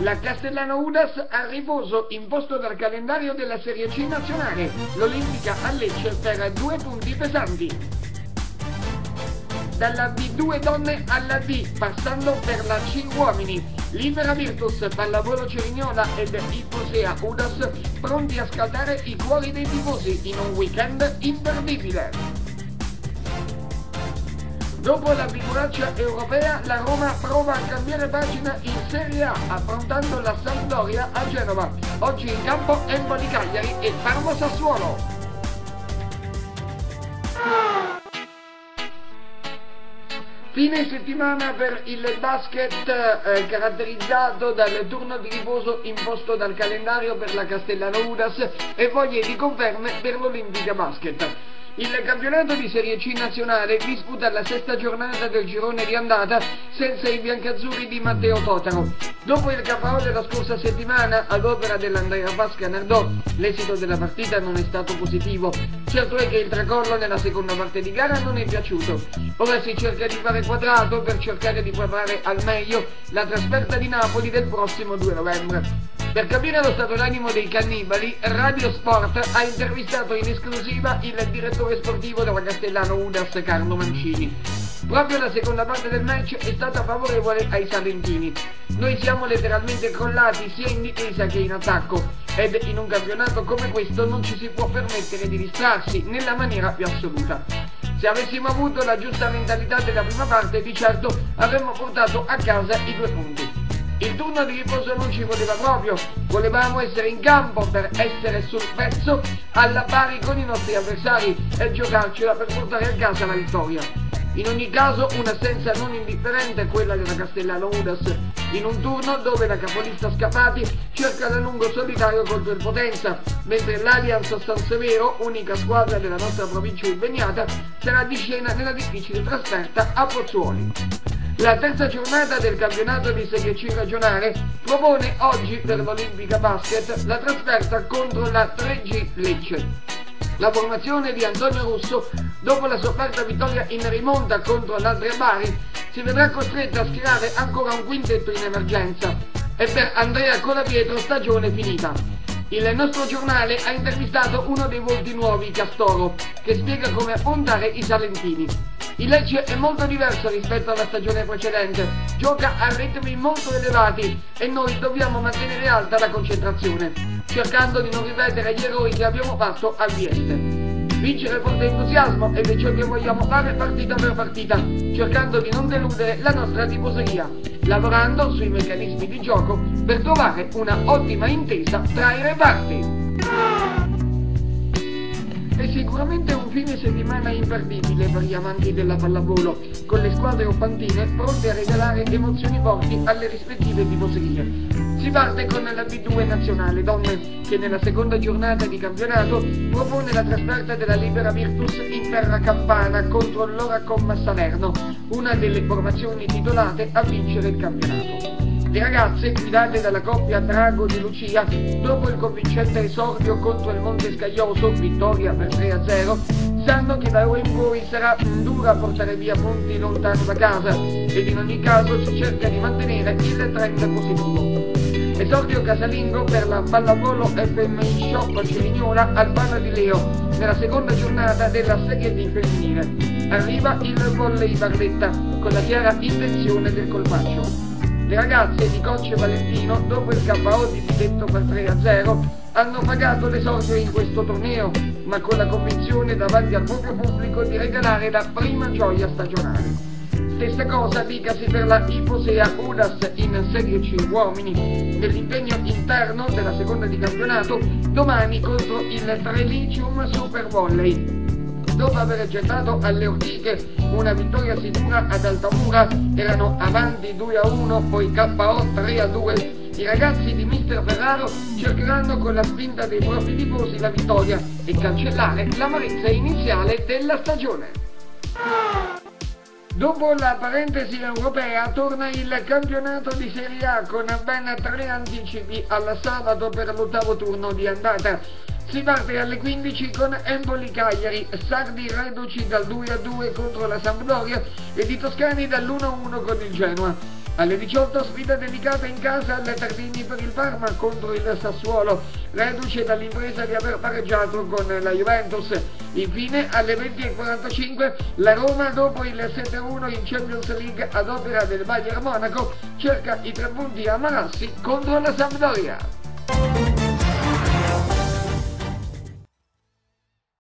La Castellano Udas a riposo imposto dal calendario della Serie C nazionale. L'Olimpica a Lecce per due punti pesanti. Dalla B2 donne alla D, passando per la C uomini. Libera Virtus, Pallavolo Cerignola ed Iposea Udas pronti a scaldare i cuori dei tifosi in un weekend imperdibile. Dopo la figuraccia europea, la Roma prova a cambiare pagina in Serie A, affrontando la Sampdoria a Genova. Oggi in campo Empoli Cagliari e Parma Sassuolo. Fine settimana per il basket eh, caratterizzato dal turno di riposo imposto dal calendario per la Castellano Udas e voglie di conferme per l'Olimpica Basket. Il campionato di Serie C nazionale disputa la sesta giornata del girone di andata senza i biancazzurri di Matteo Totaro. Dopo il KO della scorsa settimana ad opera dell'Andrea Pasca Nardò, l'esito della partita non è stato positivo. Certo è che il tracollo nella seconda parte di gara non è piaciuto. Ora si cerca di fare quadrato per cercare di preparare al meglio la trasferta di Napoli del prossimo 2 novembre. Per capire lo stato d'animo dei cannibali, Radio Sport ha intervistato in esclusiva il direttore sportivo della Castellano Udas, Carlo Mancini. Proprio la seconda parte del match è stata favorevole ai salentini. Noi siamo letteralmente crollati sia in difesa che in attacco ed in un campionato come questo non ci si può permettere di distrarsi nella maniera più assoluta. Se avessimo avuto la giusta mentalità della prima parte, di certo avremmo portato a casa i due punti. Il turno di riposo non ci voleva proprio, volevamo essere in campo per essere sul pezzo alla pari con i nostri avversari e giocarcela per portare a casa la vittoria. In ogni caso un'assenza non indifferente è quella della Castellano Udas, in un turno dove la capolista Scapati cerca da lungo solitario contro il Potenza, mentre l'Allianz San Severo, unica squadra della nostra provincia impegnata, sarà di scena nella difficile trasferta a Pozzuoli. La terza giornata del campionato di Serie C regionale propone oggi per l'Olimpica Basket la trasferta contro la 3G Lecce. La formazione di Antonio Russo, dopo la sofferta vittoria in rimonta contro l'Adria Bari, si vedrà costretta a schierare ancora un quintetto in emergenza e per Andrea Colapietro stagione finita. Il nostro giornale ha intervistato uno dei volti nuovi, Castoro, che spiega come affrontare i salentini. Il Lecce è molto diverso rispetto alla stagione precedente, gioca a ritmi molto elevati e noi dobbiamo mantenere alta la concentrazione, cercando di non ripetere gli errori che abbiamo fatto al Vieste. Vincere forte entusiasmo ed è ciò che vogliamo fare partita per partita, cercando di non deludere la nostra tifoseria, lavorando sui meccanismi di gioco per trovare una ottima intesa tra i reparti. È sicuramente un fine settimana imperdibile per gli amanti della pallavolo, con le squadre oppantine pronte a regalare emozioni forti alle rispettive tifoserie. Si parte con la B2 nazionale donne, che nella seconda giornata di campionato propone la trasferta della Libera Virtus in terra campana contro l'Oracom Salerno, una delle formazioni titolate a vincere il campionato. Le ragazze, guidate dalla coppia Drago di Lucia, dopo il convincente esordio contro il Monte Scaglioso, vittoria per 3-0, sanno che da ora in poi sarà dura portare via punti lontano da casa ed in ogni caso si cerca di mantenere il trend positivo. Esordio casalingo per la pallavolo FMI Shop Cerignola al Bana di Leo nella seconda giornata della Serie D femminile. Arriva il volley Barletta con la chiara intenzione del colpaccio. Le ragazze di Conce Valentino, dopo il KO Detto per 3-0, hanno pagato l'esordio in questo torneo, ma con la convinzione davanti al proprio pubblico di regalare la prima gioia stagionale. Stessa cosa dicasi per la Iposea Udas in Serie C uomini, nell'impegno interno della seconda di campionato, domani contro il Trelicium Super Volley dopo aver gettato alle ortiche una vittoria sicura ad Altamura, erano avanti 2 a 1, poi KO 3 a 2. I ragazzi di Mister Ferraro cercheranno con la spinta dei propri tifosi la vittoria e cancellare l'amarezza iniziale della stagione. Dopo la parentesi europea torna il campionato di Serie A con ben tre anticipi al sabato per l'ottavo turno di andata. Si parte alle 15 con Empoli Cagliari, Sardi reduci dal 2-2 contro la Sampdoria e di Toscani dall'1-1 con il Genoa. Alle 18 sfida dedicata in casa alle Tardini per il Parma contro il Sassuolo, reduce dall'impresa di aver pareggiato con la Juventus. Infine alle 20.45 la Roma dopo il 7-1 in Champions League ad opera del Bayern Monaco cerca i tre punti a Marassi contro la Sampdoria.